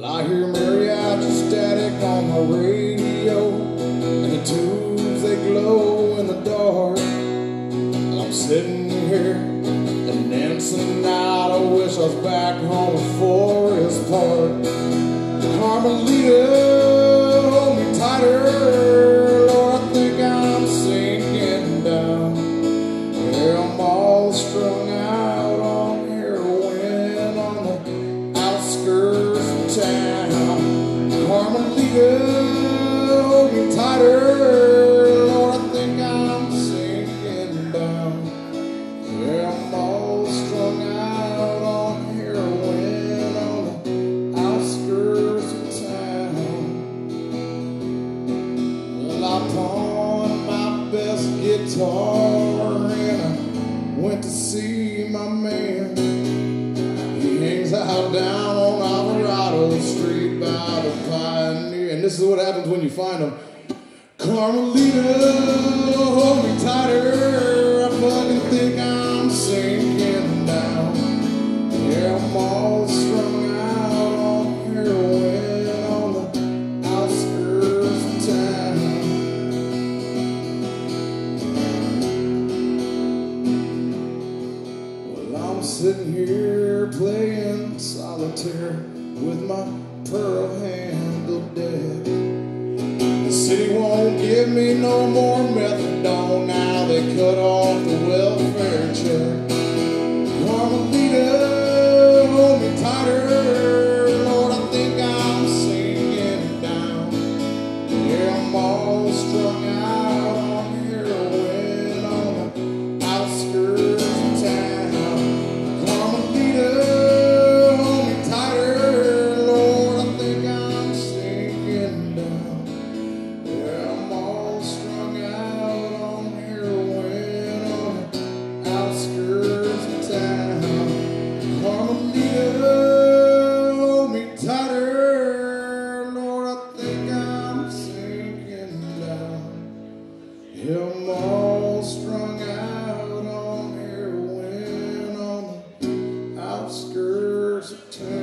Well, I hear mariachi static on my radio, and the tunes they glow in the dark. I'm sitting here and dancing out. I wish I was back home at Forest Park. Carmelita, outskirts of town. Carmelita, hold me tighter. Lord, I think I'm sinking down. Yeah, I'm all strung out on heroin on the outskirts of town. Well, I pawned my best guitar and I went to see my man. He hangs out down on Street by the Pioneer. And this is what happens when you find them. Carmelita, hold me tighter. I fucking think I'm sinking down. Yeah, I'm all strung out on heroin on the outskirts of town. Well, I'm sitting here playing solitaire with my pearl handled deck. The city won't give me no more methadone now. They cut off the welfare check. Carmelita, hold me tighter. Lord, I think I'm sinking down. Yeah, I'm all strung out out on